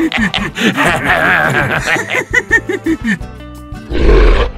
Uh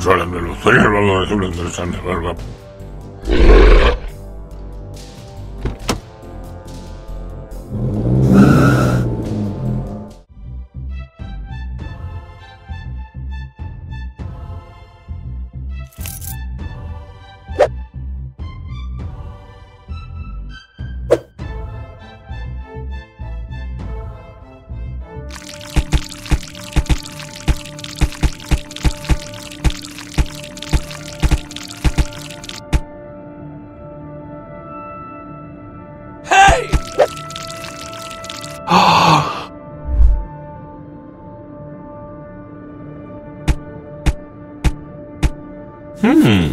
Suárez de Luz. Soy Álvaro de Suárez de Luz. Hmm.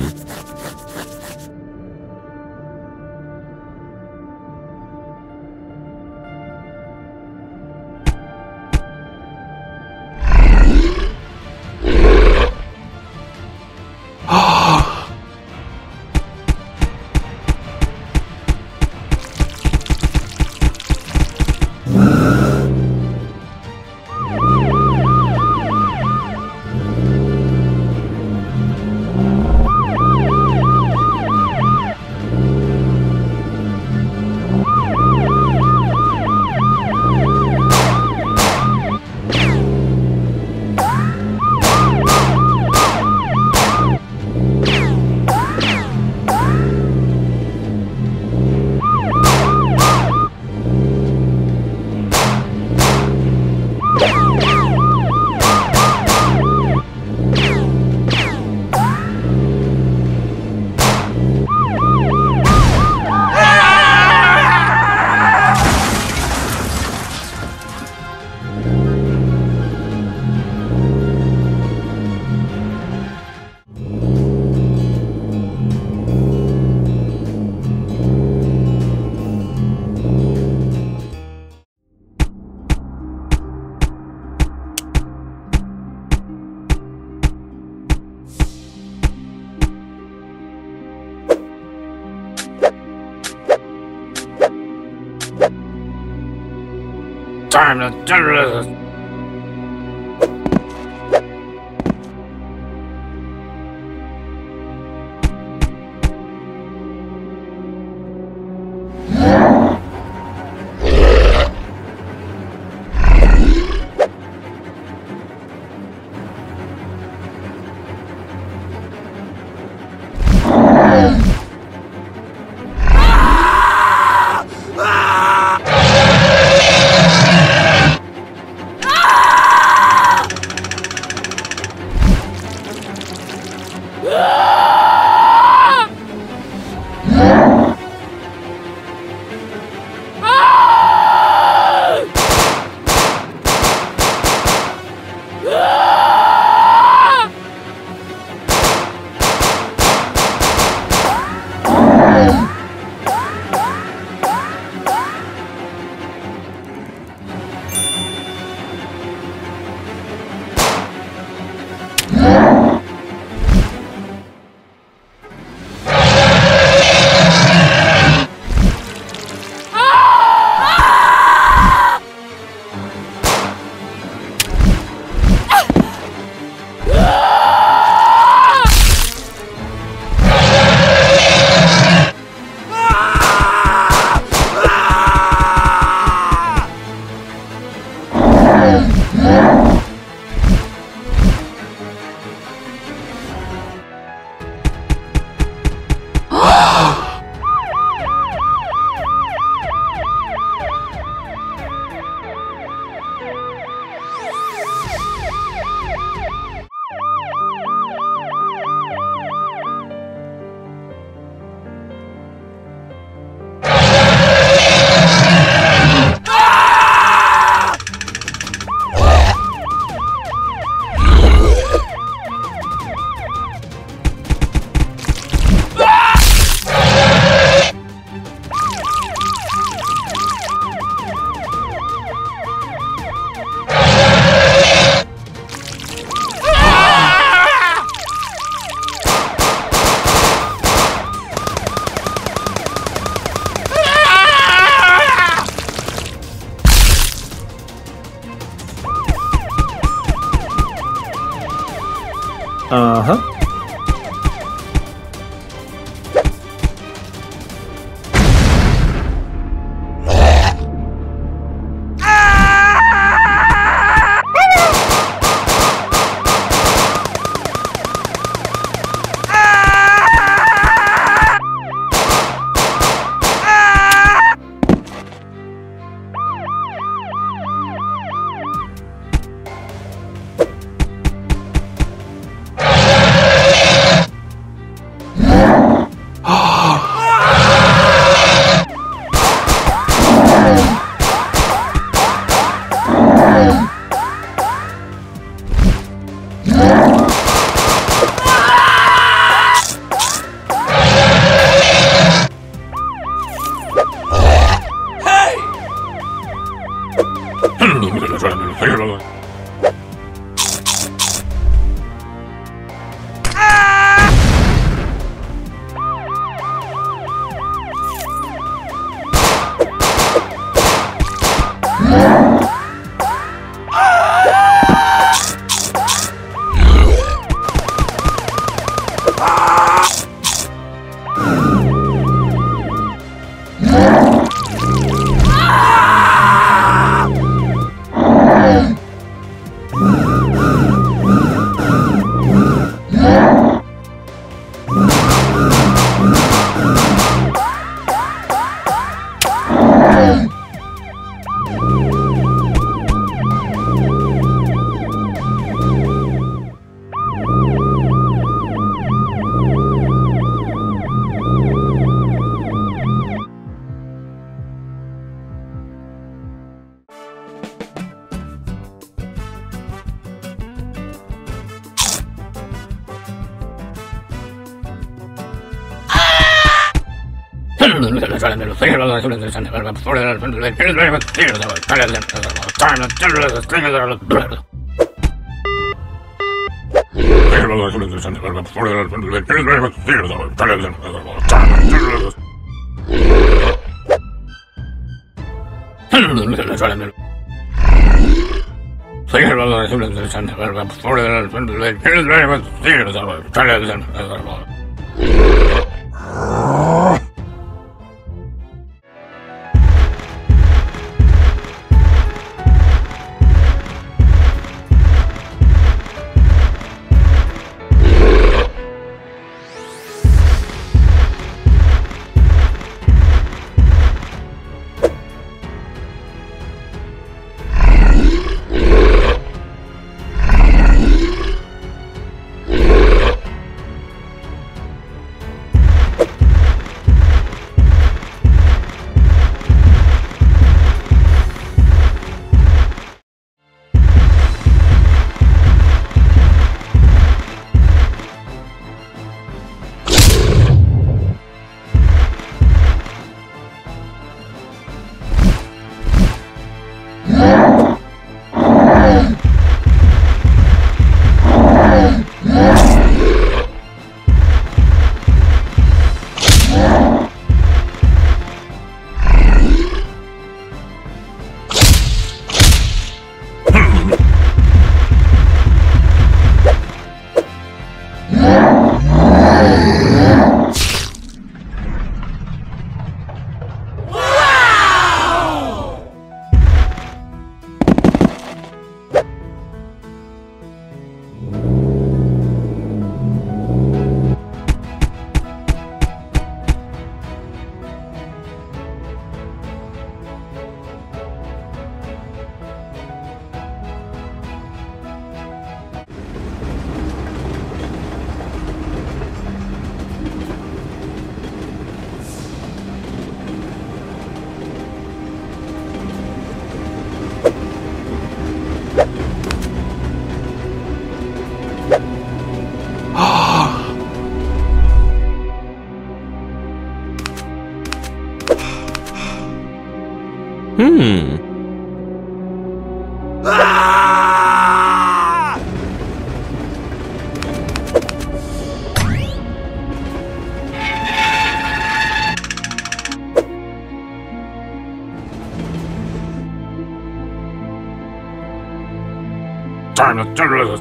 Uh-huh. Think about the siblings of the center, but before the little friend of the late, here's very much the theater that was tragic and other. Hasta luego.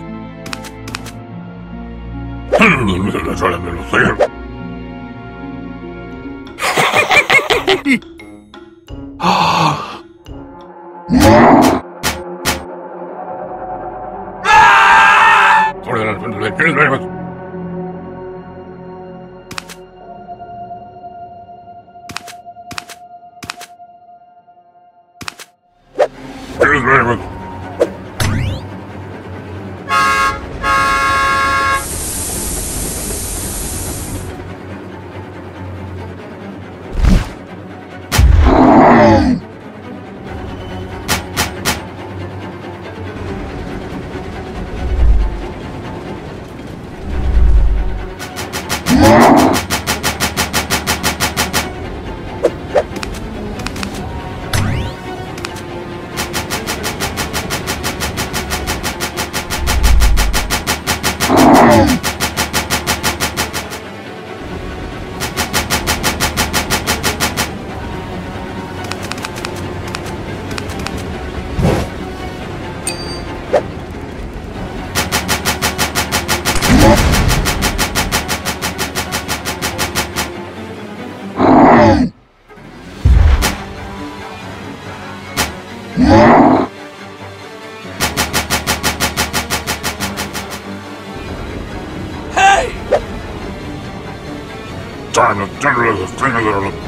Time to turn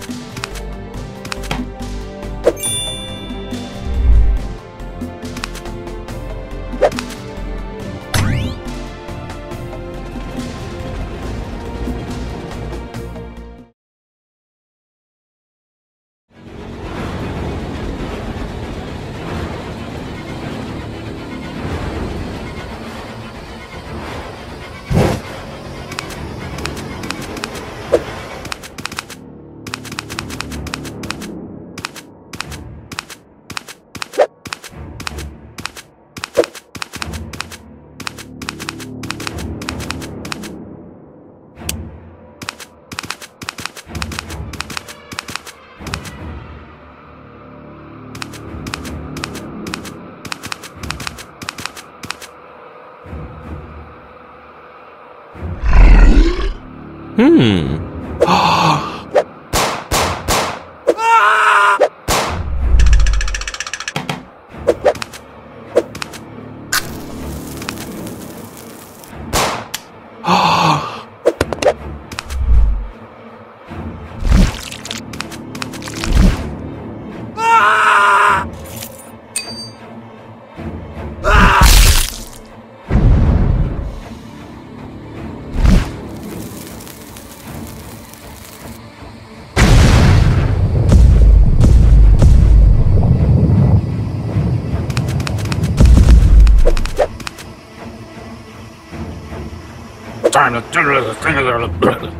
Time to terrorize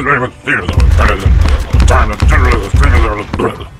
Thank you.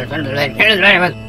lên lên lên.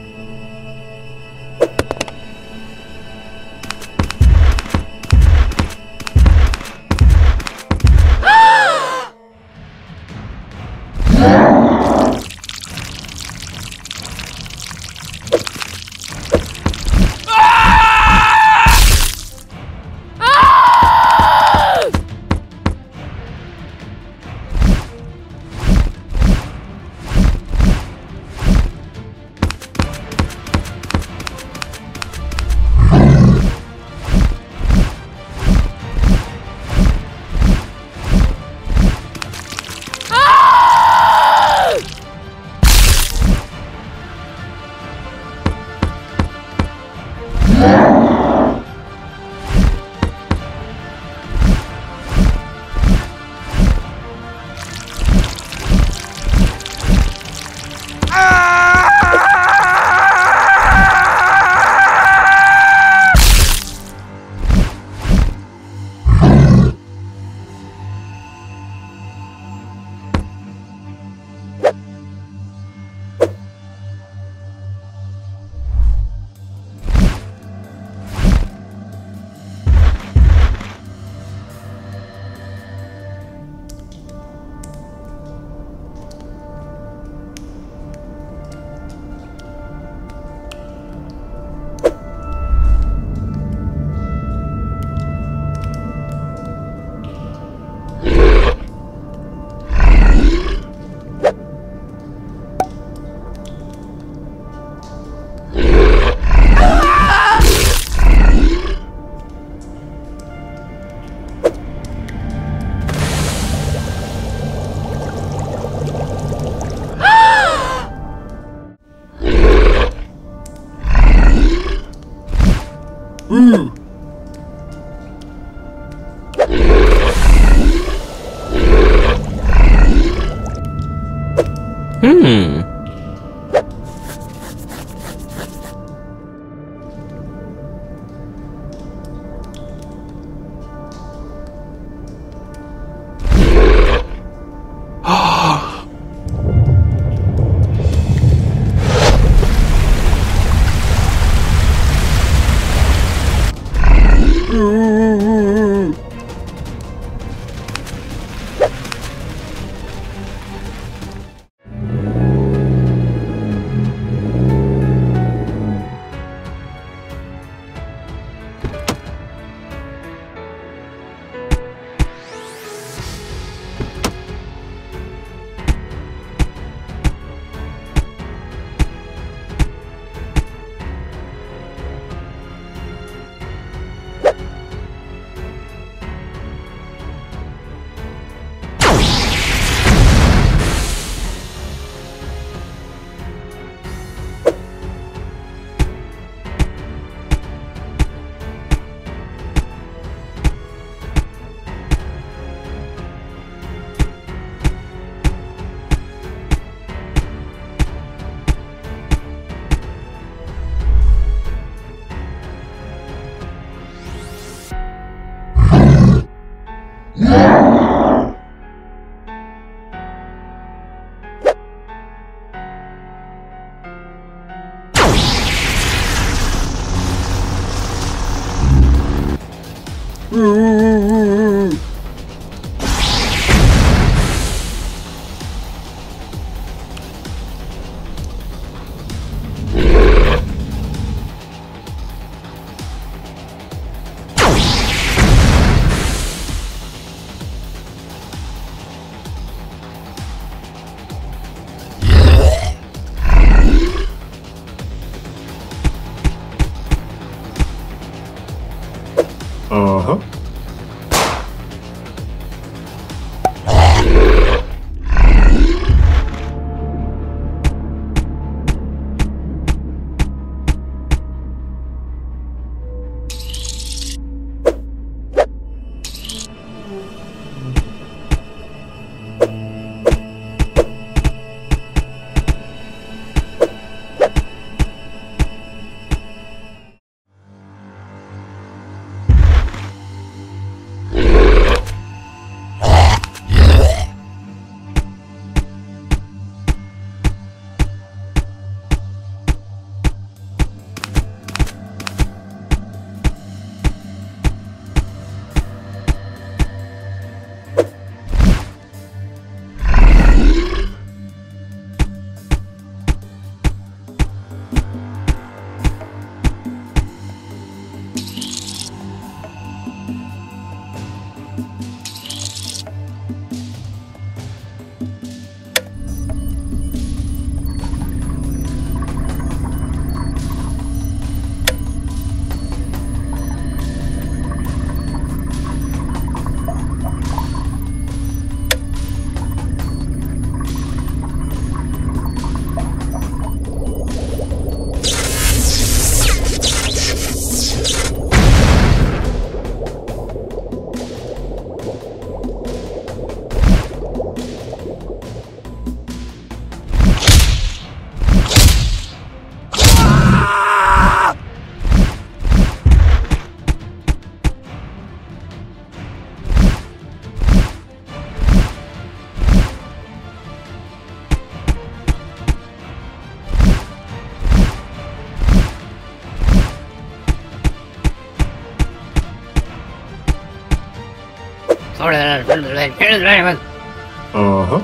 Ага.